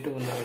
வீட்டுக்குள்ளே